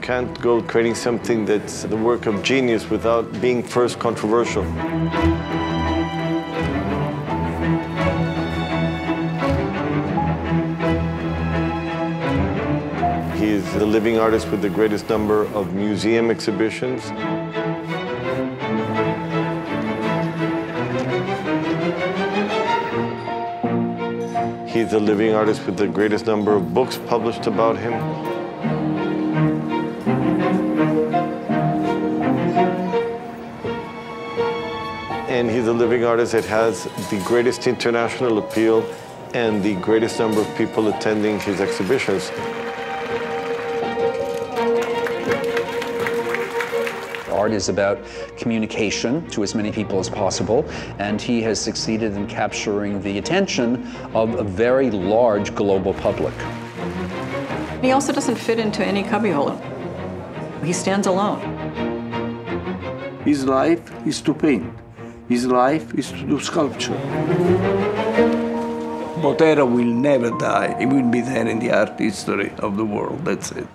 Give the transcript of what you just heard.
can't go creating something that's the work of genius without being first controversial. He is the living artist with the greatest number of museum exhibitions. He's the living artist with the greatest number of books published about him. And he's a living artist that has the greatest international appeal and the greatest number of people attending his exhibitions. Art is about communication to as many people as possible, and he has succeeded in capturing the attention of a very large global public. He also doesn't fit into any cubbyhole. He stands alone. His life is to paint. His life is to do sculpture. Botero will never die. He will be there in the art history of the world. That's it.